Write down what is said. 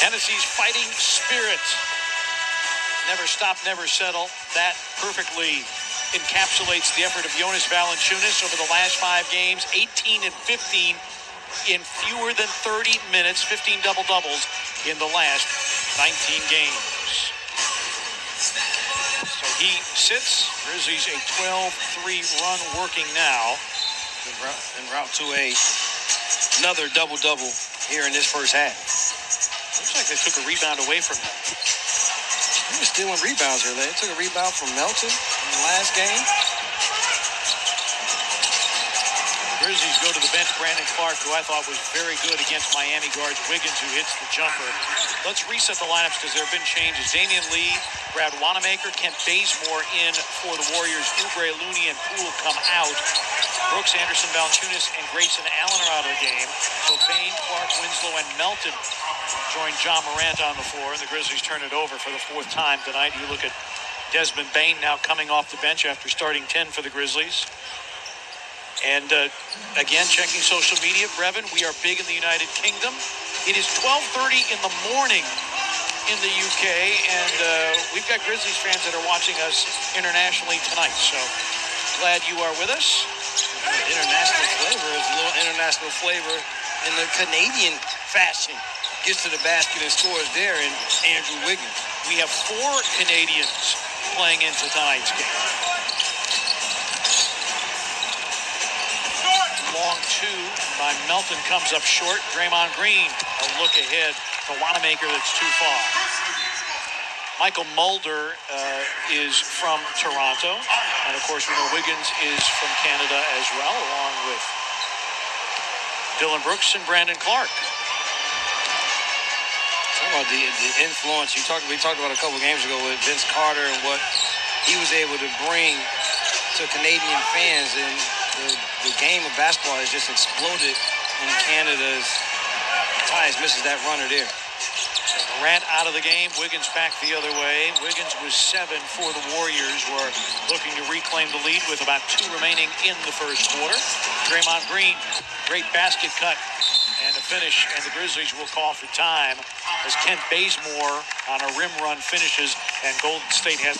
Tennessee's fighting spirit. Never stop, never settle. That perfectly encapsulates the effort of Jonas Valanciunas over the last five games, 18 and 15 in fewer than 30 minutes, 15 double doubles in the last 19 games. So he sits. Grizzlies a 12-3 run working now. En route, route to a another double double here in this first half. They took a rebound away from them. He was stealing rebounds earlier. They took a rebound from Melton in the last game. Grizzlies go to the bench. Brandon Clarke, who I thought was very good against Miami guards Wiggins, who hits the jumper. Let's reset the lineups because there have been changes. Damion Lee, Brad Wanamaker, Kent Bazemore in for the Warriors. Oubre, Looney, and Poole come out. Brooks, Anderson, Valanciunas, and Grayson Allen are out of the game. So Bane, Clarke, Winslow, and Melton join Ja Morant on the floor, and the Grizzlies turn it over for the fourth time tonight. You look at Desmond Bane now coming off the bench after starting 10 for the Grizzlies. And uh, again, checking social media, Brevin, we are big in the United Kingdom. It is 12:30 in the morning in the UK, and uh, we've got Grizzlies fans that are watching us internationally tonight. So glad you are with us. International flavor is a little international flavor in the Canadian fashion. Gets to the basket and scores there in Andrew Wiggins. We have four Canadians playing into tonight's game. Long two Melton comes up short. Draymond Green, a look ahead to Wanamaker that's too far. Mychal Mulder uh, is from Toronto. And of course, we know Wiggins is from Canada as well, along with Dillon Brooks and Brandon Clarke. Talk about the, the influence. You talked, we talked about a couple games ago with Vince Carter and what he was able to bring to Canadian fans. And the, the game of basketball has just exploded in Canada's ties. Misses that runner there. Morant out of the game. Wiggins back the other way. Wiggins was seven for the Warriors. Were looking to reclaim the lead with about two remaining in the first quarter. Draymond Green, great basket cut and a finish, and the Grizzlies will call for time as Kent Bazemore on a rim run finishes, and Golden State has.